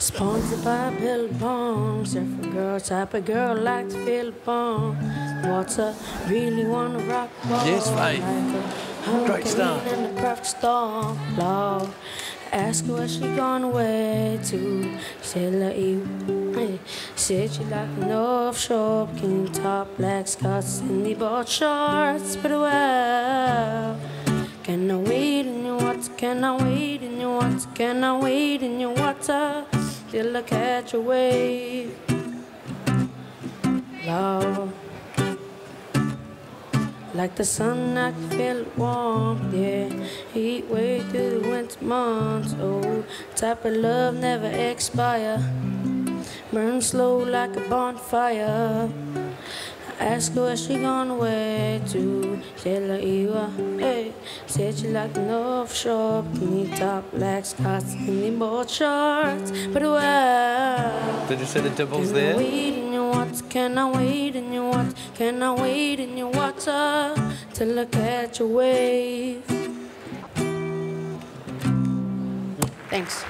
Five pill bong, surfer girl, type of girl like to feel a bong. Water, really wanna rock ball. Yes, Faith. Like Great start. In the perfect storm, Lord. Ask her where she gone away to. Said let you. Said she like an offshore bikini top, black scots, and the board shorts, but well. Can I wait in your water? Can I wait in your water? Can I wait in your water till I catch a wave? Love, Like the sun, I feel warm, yeah. Heat wave through the winter months, oh. Type of love never expire. Burn slow like a bonfire. I ask her where she gone away to. Said like you are, hey. Said she like an offshore bikini top, black scots, and the board shorts. But well. Did you say the dimples Can I there? wait in your water? Can I wait in your water? Can I wait in your water till I catch a wave? Thanks.